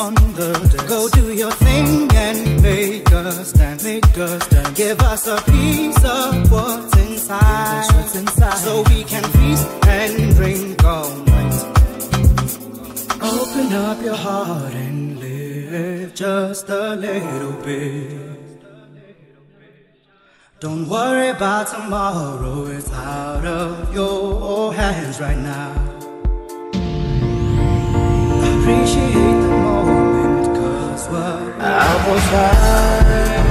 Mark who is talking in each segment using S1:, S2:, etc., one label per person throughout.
S1: on the desk. Go do your thing and make us dance, make us dance. Give us a piece of what's inside, what's inside. so we can feast and drink all night. Open up your heart and live just a little bit. Don't worry about tomorrow, it's out of your hands right now. Appreciate
S2: I was high.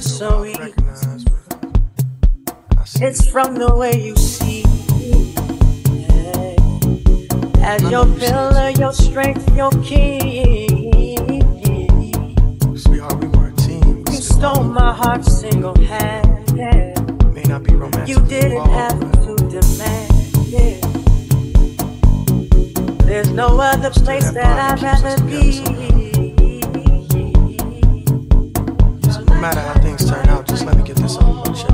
S2: so.
S3: It's from the way you see. Yeah.
S1: As your pillar, your strength, your key.
S3: Sweetheart, we were a team.
S1: You stole my heart single hand.
S3: May not be romantic.
S1: You didn't have to demand. Yeah. There's no other place that I'd rather be.
S3: matter how things turn out, just let me get this
S4: over with.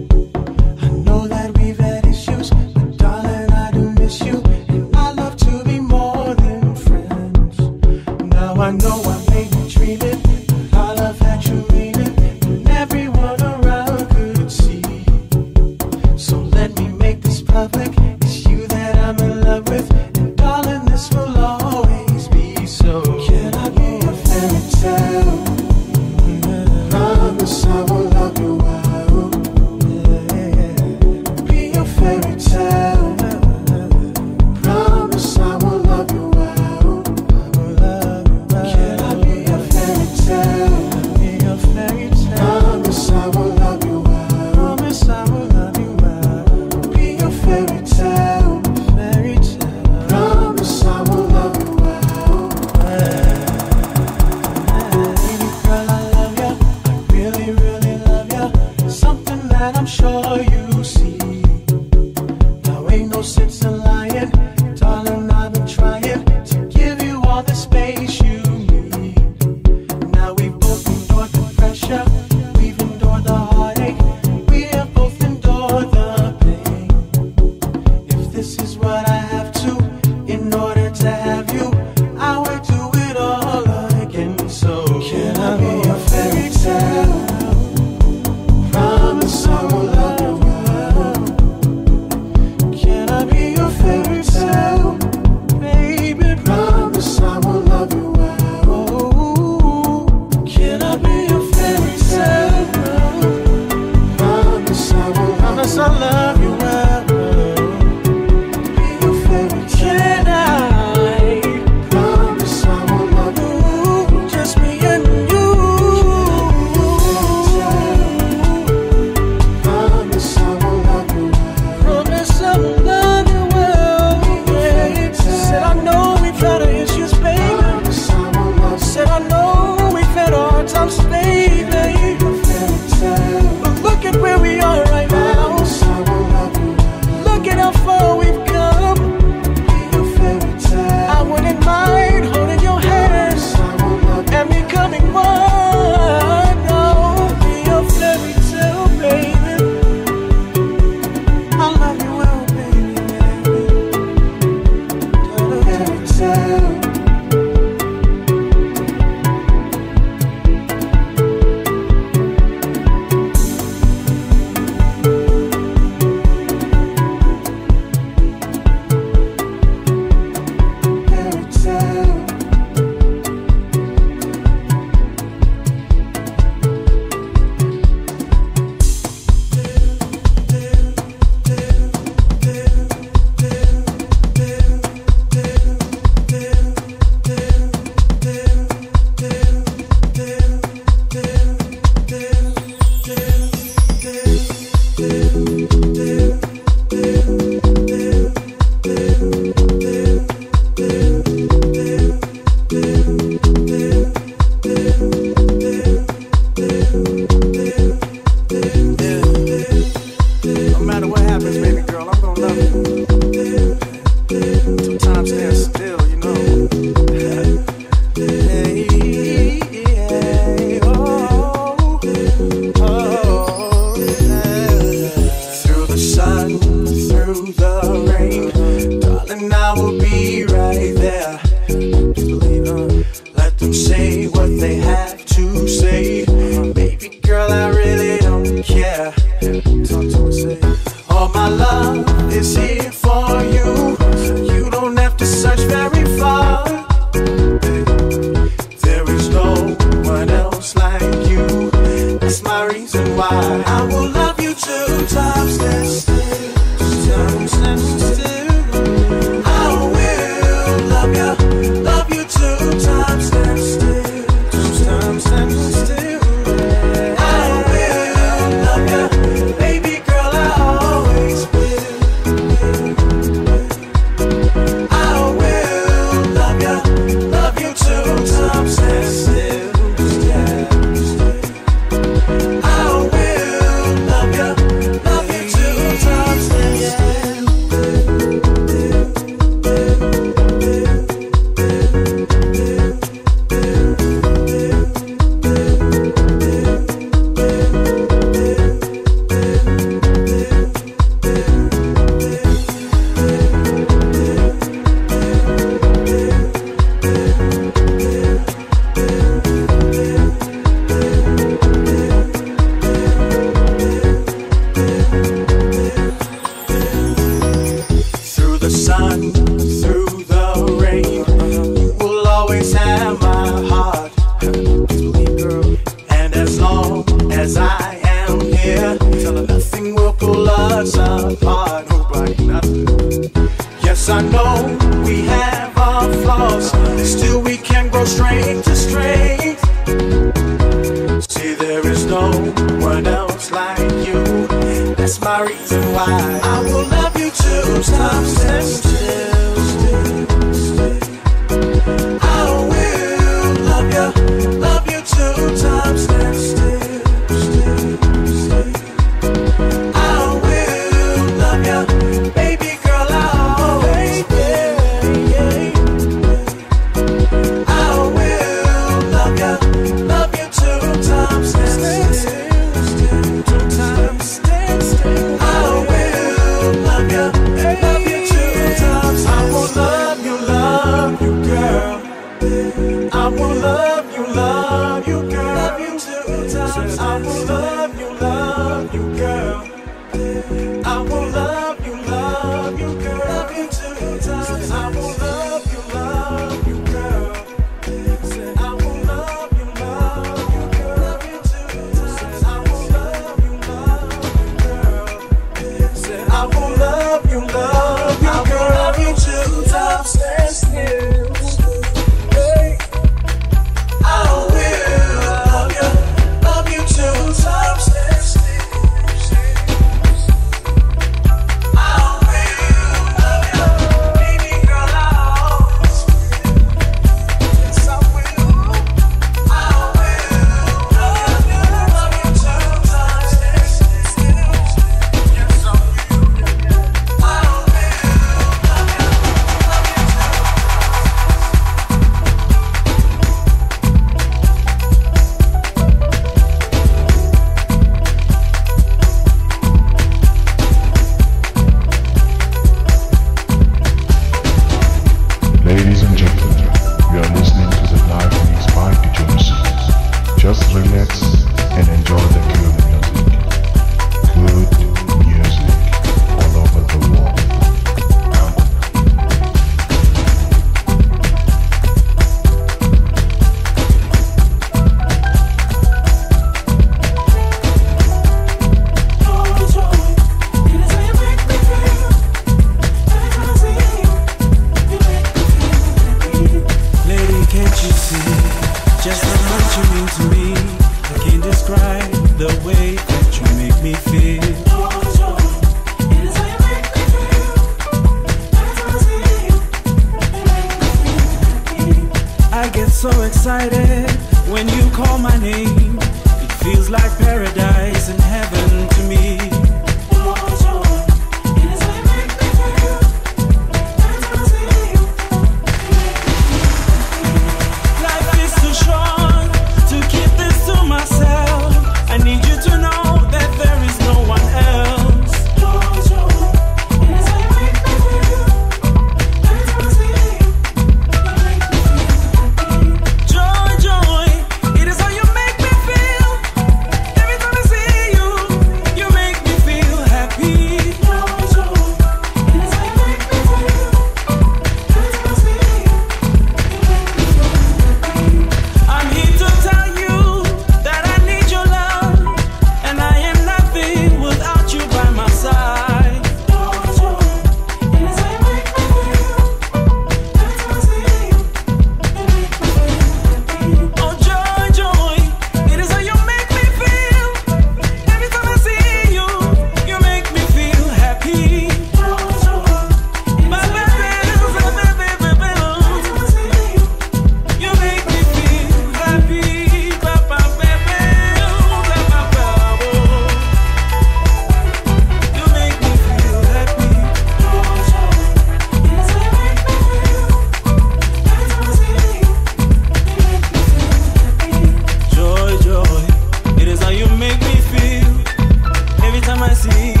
S4: see.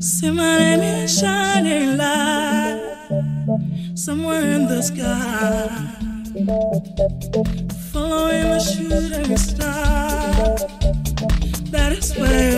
S4: See my name
S5: shining light somewhere in the sky. Following a shooting star. That is where.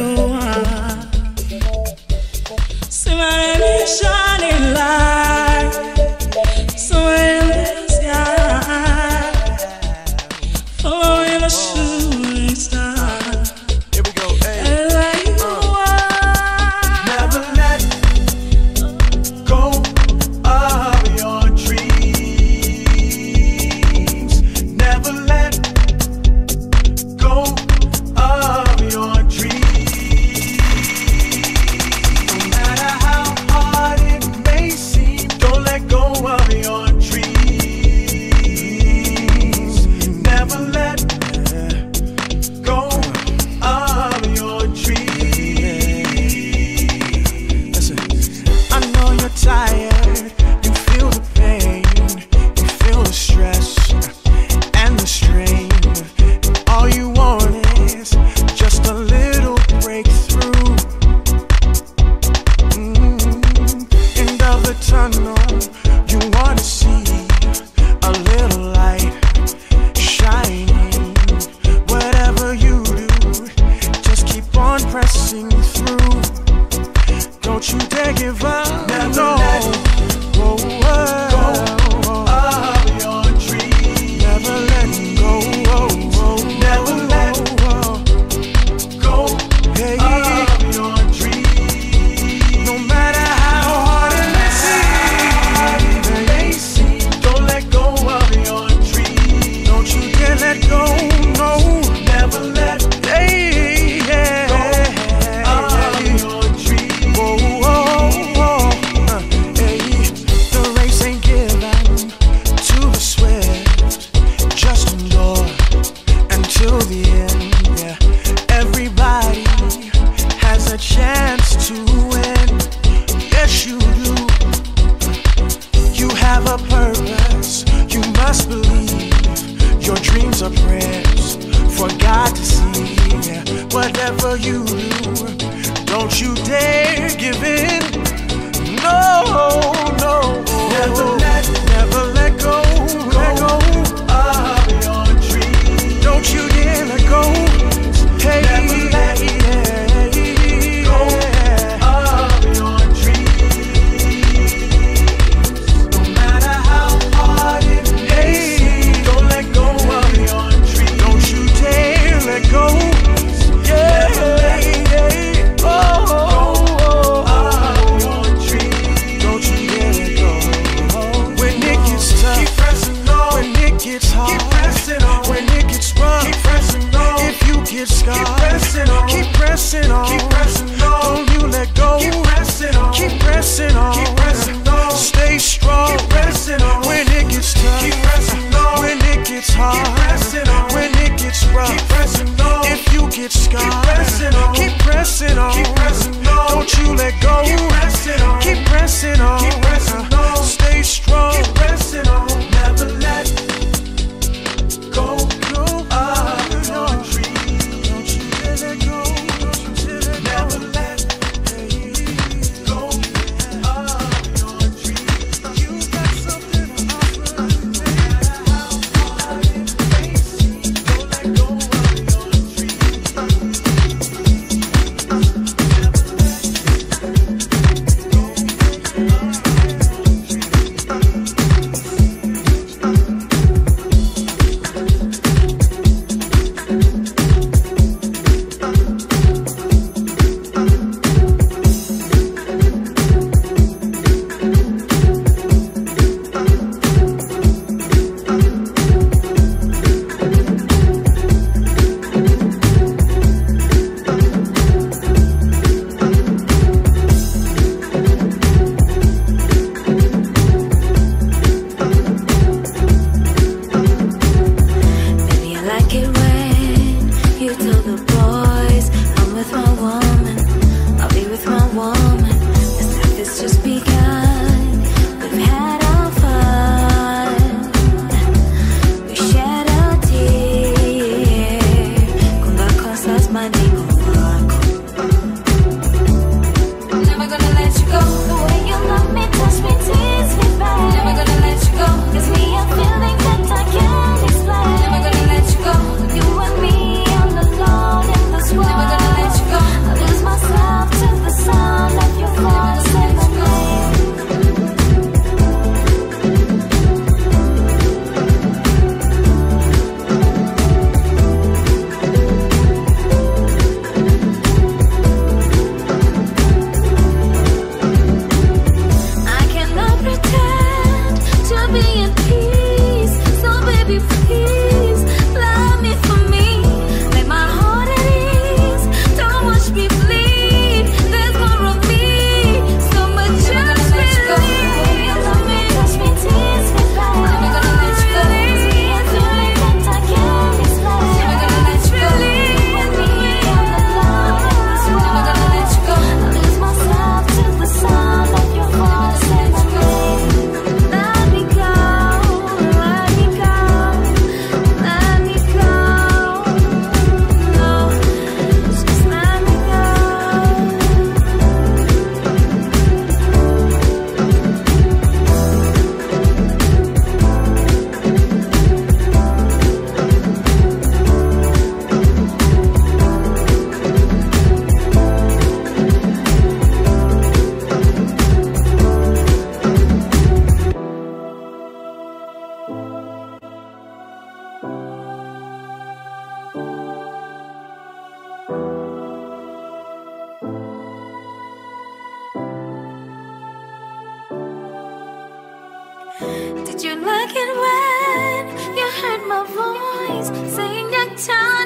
S6: Time?